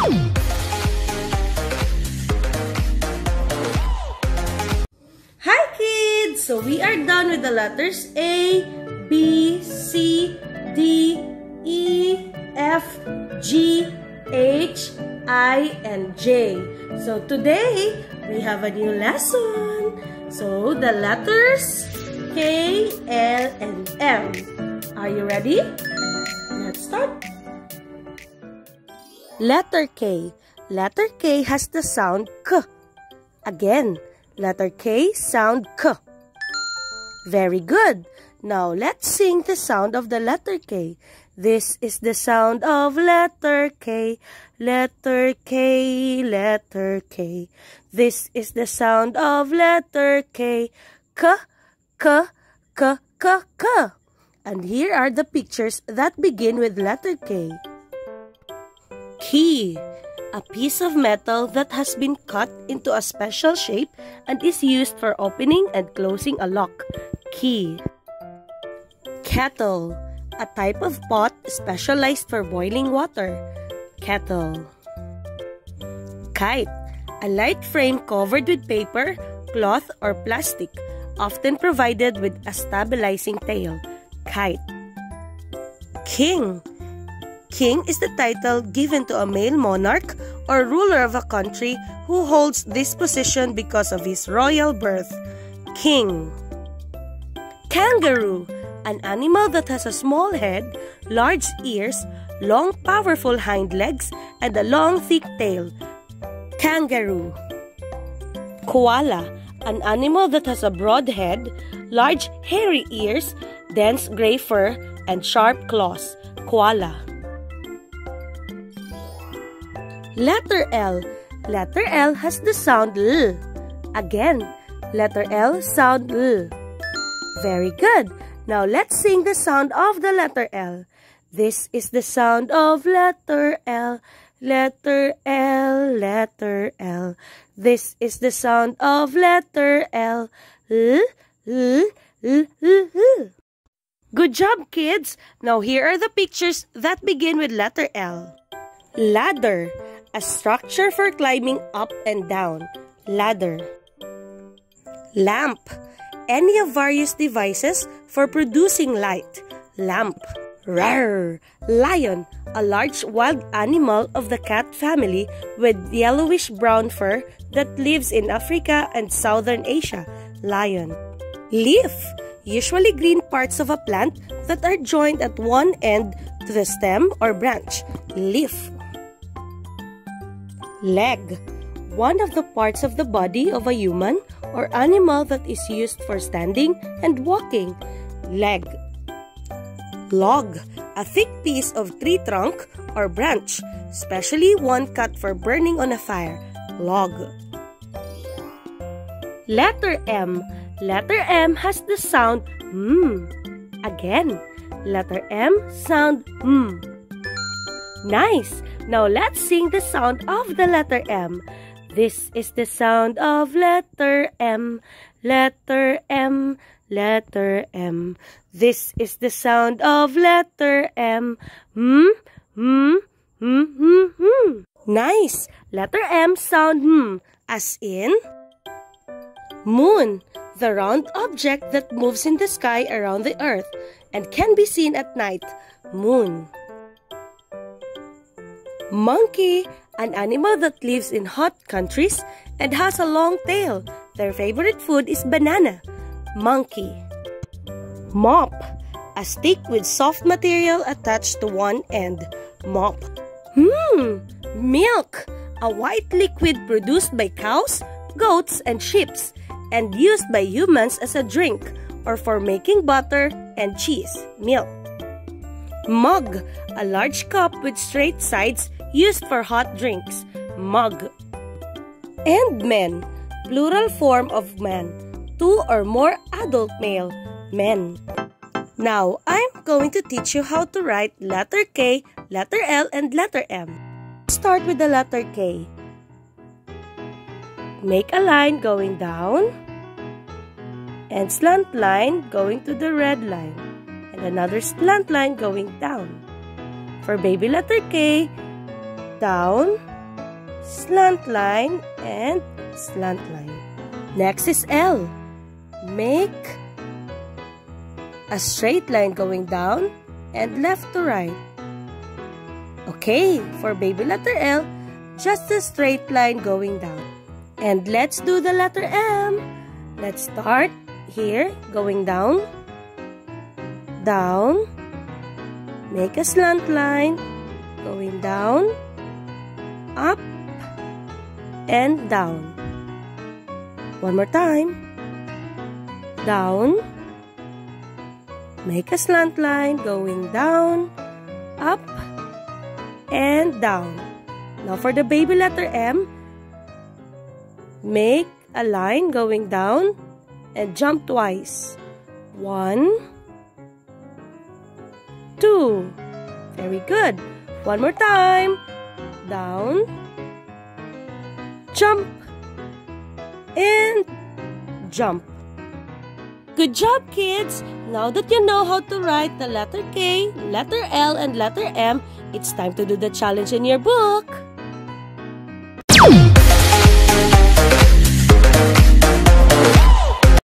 Hi kids! So we are done with the letters A, B, C, D, E, F, G, H, I, and J. So today, we have a new lesson. So the letters K, L, and M. Are you ready? Let's start. Letter K. Letter K has the sound K. Again, letter K sound K. Very good. Now let's sing the sound of the letter K. This is the sound of letter K. Letter K, letter K. This is the sound of letter K. K, K, K, K, K. And here are the pictures that begin with letter K. Key a piece of metal that has been cut into a special shape and is used for opening and closing a lock. Key. Kettle. A type of pot specialized for boiling water. Kettle. Kite. A light frame covered with paper, cloth, or plastic, often provided with a stabilizing tail. Kite. King King is the title given to a male monarch or ruler of a country who holds this position because of his royal birth. King. Kangaroo, an animal that has a small head, large ears, long powerful hind legs, and a long thick tail. Kangaroo. Koala, an animal that has a broad head, large hairy ears, dense gray fur, and sharp claws. Koala. Letter L. Letter L has the sound L. Again, letter L sound L. Very good. Now let's sing the sound of the letter L. This is the sound of letter L. Letter L, letter L. This is the sound of letter L. L, L, L, L, L. Good job, kids! Now here are the pictures that begin with letter L. Ladder a structure for climbing up and down. Ladder. Lamp. Any of various devices for producing light. Lamp. Rar. Lion. A large wild animal of the cat family with yellowish brown fur that lives in Africa and southern Asia. Lion. Leaf. Usually green parts of a plant that are joined at one end to the stem or branch. Leaf. Leg. One of the parts of the body of a human or animal that is used for standing and walking. Leg. Log. A thick piece of tree trunk or branch, especially one cut for burning on a fire. Log. Letter M. Letter M has the sound M. Again, letter M sound M. Nice! Now let's sing the sound of the letter M. This is the sound of letter M, letter M, letter M. This is the sound of letter M. Hmm, hmm, hmm, hmm, hmm. Nice! Letter M sound hmm, as in moon, the round object that moves in the sky around the earth and can be seen at night. Moon. Monkey, an animal that lives in hot countries and has a long tail. Their favorite food is banana. Monkey. Mop, a stick with soft material attached to one end. Mop. Hmm, milk, a white liquid produced by cows, goats, and sheep and used by humans as a drink or for making butter and cheese. Milk. Mug, a large cup with straight sides used for hot drinks, mug. And men, plural form of man, two or more adult male, men. Now, I'm going to teach you how to write letter K, letter L, and letter M. Start with the letter K. Make a line going down and slant line going to the red line another slant line going down. For baby letter K, down, slant line, and slant line. Next is L. Make a straight line going down and left to right. Okay, for baby letter L, just a straight line going down. And let's do the letter M. Let's start here, going down, down, make a slant line, going down, up, and down. One more time. Down, make a slant line, going down, up, and down. Now for the baby letter M, make a line going down and jump twice. One, two. Very good. One more time. Down, jump, and jump. Good job, kids! Now that you know how to write the letter K, letter L, and letter M, it's time to do the challenge in your book.